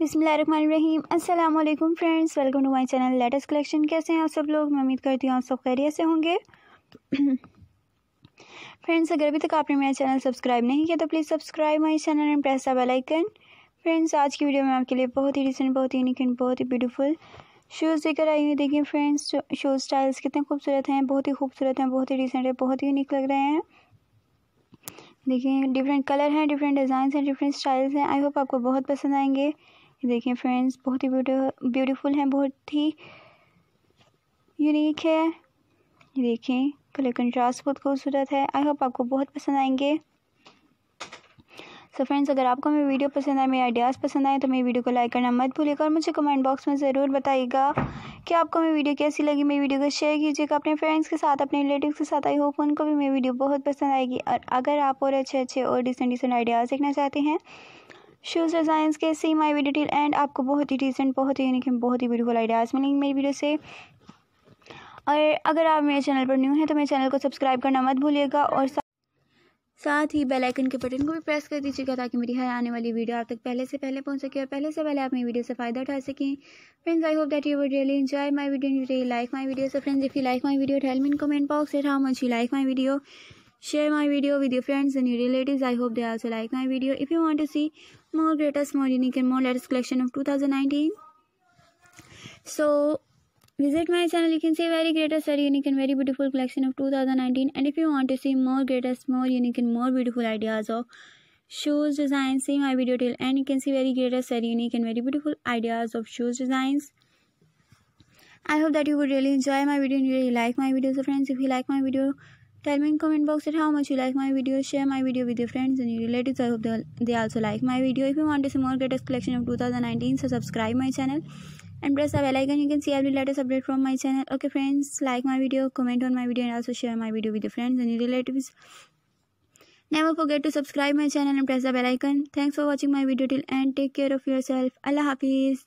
बिसमीम अल्लाम friends, welcome to my channel latest collection. कैसे हैं आप सब लोग? मैं उम्मीद करती हूँ आप सब खैरियत से होंगे। फ्रेंड्स, अगर अभी तक आपने मेरा चैनल सब्सक्राइब नहीं किया तो please subscribe my channel and press the bell icon. Friends, आज की वीडियो में आपके लिए बहुत ही रिसेंट बहुत ही यूनिक एंड बहुत ही ब्यूटीफुल शूज़ लेकर आई हुई देखिए फ्रेंड्स शूज़ स्टाइल्स कितने खूबसूरत हैं, बहुत ही खूबसूरत हैं, बहुत ही रिसेंट है, बहुत ही यूनिक लग रहे हैं। देखिए डिफरेंट कलर हैं डिफरेंट डिज़ाइन हैं डिफरेंट स्टाइल्स हैं। आई होप आपको बहुत पसंद आएँगे। देखिए फ्रेंड्स बहुत ही ब्यूटीफुल हैं, बहुत ही यूनिक है। ये देखें कलर कंट्रास्ट बहुत खूबसूरत है। आई होप आपको बहुत पसंद आएँगे। सो so फ्रेंड्स अगर आपको मेरी वीडियो पसंद आए, मेरे आइडियाज़ पसंद आए तो मेरी वीडियो को लाइक करना मत भूलिएगा और मुझे कमेंट बॉक्स में ज़रूर बताइएगा कि आपको मेरी वीडियो कैसी लगी। मेरी वीडियो को शेयर कीजिएगा अपने फ्रेंड्स के साथ, अपने रिलेटिव के साथ। आई होप उनको भी मेरी वीडियो बहुत पसंद आएगी। और अगर आप और अच्छे अच्छे और डिसेंट डिसेंट आइडियाज़ देखना चाहते हैं शूज़ डिज़ाइंस के see my video till end आपको बहुत ही डिसेंट बहुत ही यूनिक बहुत ही ब्यूटीफुल आइडियाज़ मिलेंगे मेरी वीडियो से। और अगर आप मेरे चैनल पर न्यू हैं तो मेरे चैनल को सब्सक्राइब करना मत भूलिएगा और साथ ही बेल आइकन के बटन को भी प्रेस कर दीजिएगा ताकि मेरी हर आने वाली वीडियो आप तक पहले से पहले पहुँच सके और पहले से पहले आप मेरी वीडियो से फ़ायदा उठा सकें। Friends I hope that you would really enjoy my video really like my video so friends if you like my video tell me in comment box at how much you like my video share my video with your friends and your relatives. I hope they also like my video. If you want to see more greatest more unique and more latest collection of 2019 so Visit my channel, you can see very greatest, very unique and very beautiful collection of 2019 and if you want to see more greatest, more unique and more beautiful ideas of shoes designs, see my video till and you can see very greatest, very unique and very beautiful ideas of shoes designs. I hope that you would really enjoy my video and really like my video. So friends, if you like my video, tell me in comment box that how much you like my video. Share my video with your friends and your relatives. I hope they, they also like my video. If you want to see more greatest collection of 2019, so subscribe my channel and press the bell icon. You can see every latest update from my channel. Okay friends like my video comment on my video and also share my video with your friends and your relatives. Never forget to subscribe my channel and press the bell icon. Thanks for watching my video till end. Take care of yourself. Allah hafiz